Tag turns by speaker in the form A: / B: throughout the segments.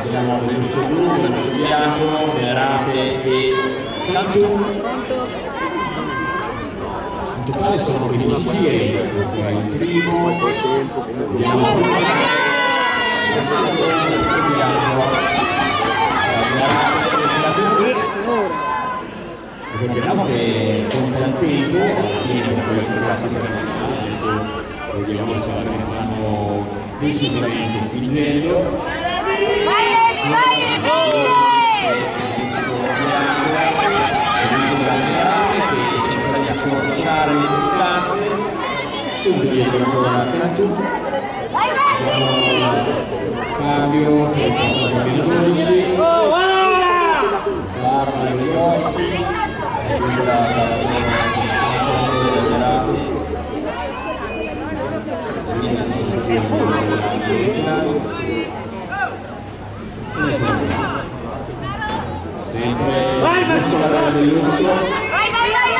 A: Abbiamo Venuto Blu, Venuto Bianco, Venerate e Cantù. In totale sono 15 giri, il primo. Abbiamo Ricordiamo che conta il tempo, alla fine per quello che classifica nazionale, vediamo se la stanno decisamente che di accorciare le distanze, subito dietro ancora la tutti. Cambio per il passo Sabino 12. L'arma dei Rossi. E quindi la Verati. Sempre verso la gara del lusso.
B: Vai, vai, vai,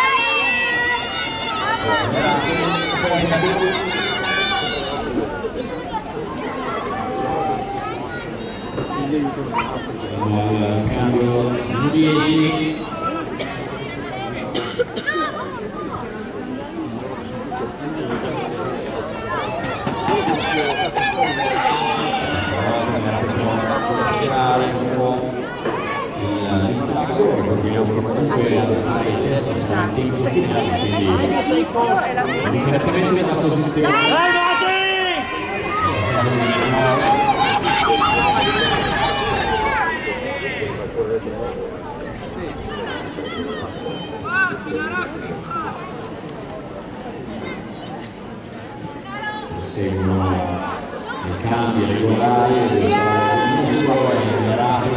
A: al cambio di 10. Tirare un po' il vogliamo comunque in tempo finale, quindi indipendentemente dalla posizione. Siamo in 19. seguono i cambi regolari del muscolo e generati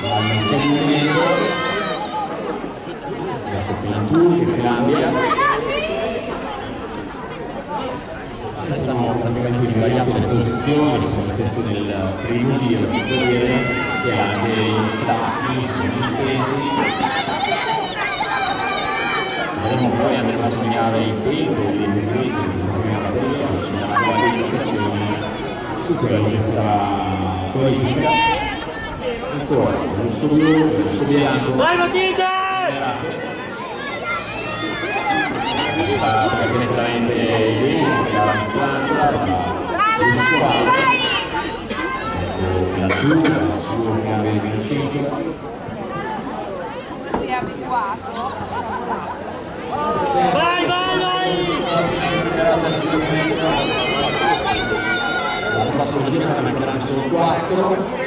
A: dall'insegnamento la copertura che cambia e sono praticamente invariate le posizioni sono le stesse del primo giro si può dire che anche i stacchi sono gli stessi Vedremo poi andremo a segnare il tempo dei movimenti di prima batteria, segnerà poi le indicazioni su quello che sarà qualifica. Ancora, rosso blu, rosso bianco.
C: Vai Matilde!
A: Sta praticamente identica la distanza, la squadra. Ecco, la tua, il suo cambio di 25.
B: Lui è abituato.
C: Vai, vai, vai!
A: La prossima gira ne mancheranno solo 4.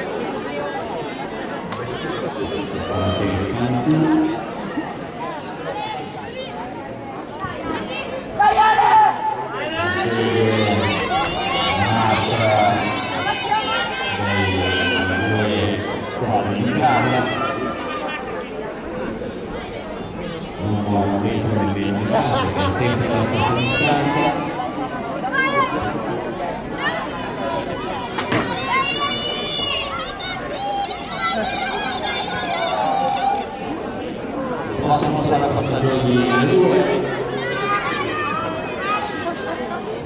A: Prossimo sarà il passaggio di due.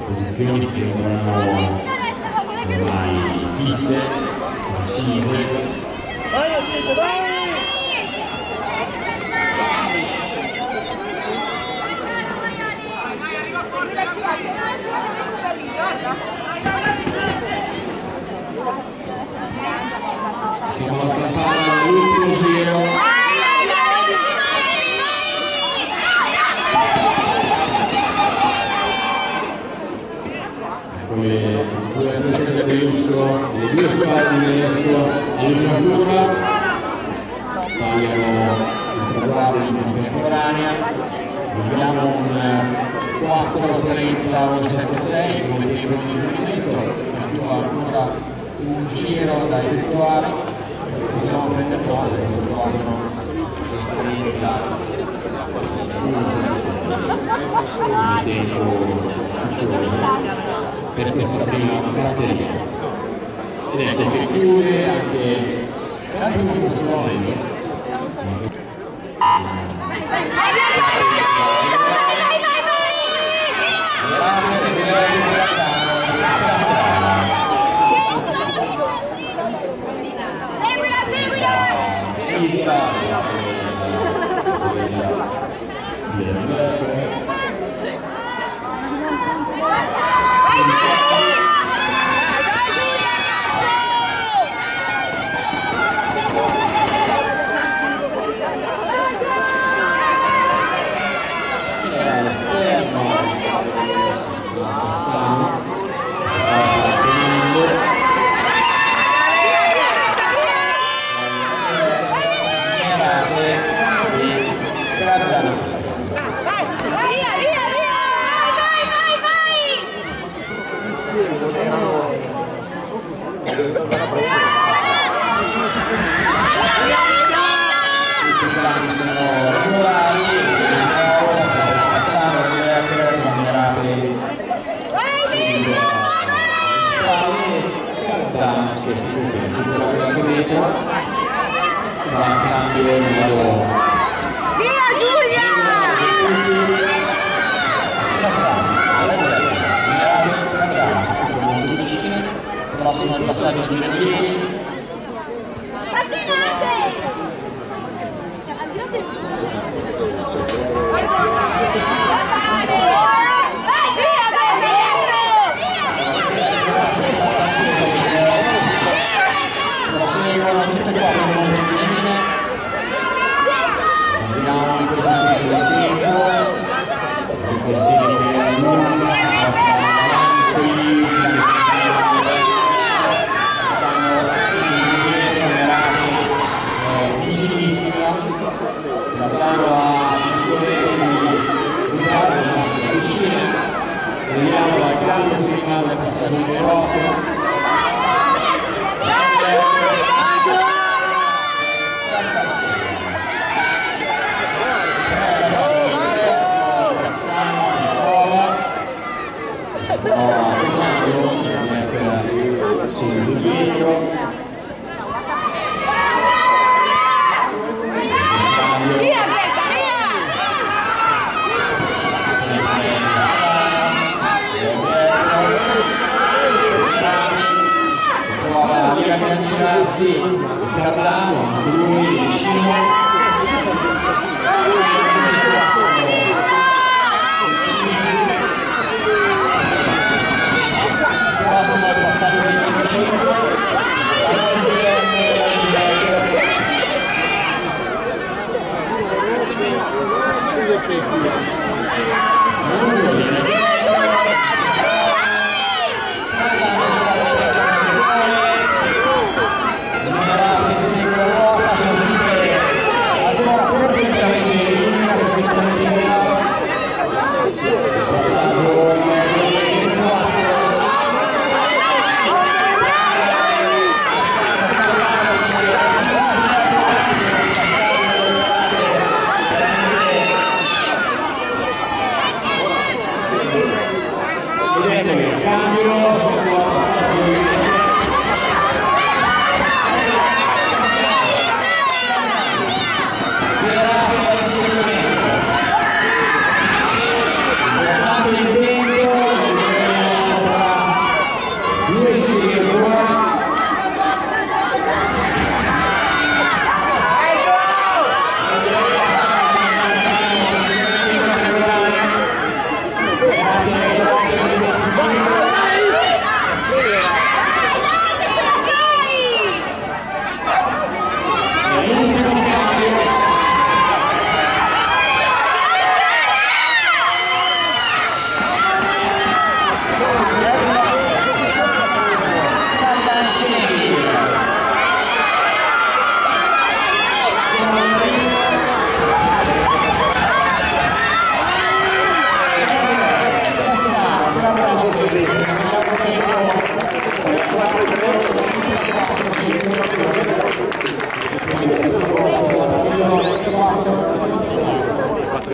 A: Posizioni sembrano ormai fisse, precise.
C: Vai Matilde, vai!
A: Siamo alla campana, l'ultimo le due atletica di lusso, le due squadre di Vesco e Ventura tagliano il traguardo in contemporanea. Vediamo un 4.30 o 7.6 come tempo di riferimento, ancora un giro da effettuare, possiamo prendere nota che sono 4.30 il tempo per questa prima batteria. Vedete che chiude anche anche questo momento
B: Via Giulia!
A: Prossimo passaggio di 10
B: Pattinate! Vai, via,
A: proseguono tutte e quattro le medicine Vediamo i prodotti sul tempo, i consigli di lunga, avanti, stanno vicinissimo, guardando a 5 metri di guarda la nostra piscina, vediamo la grande prima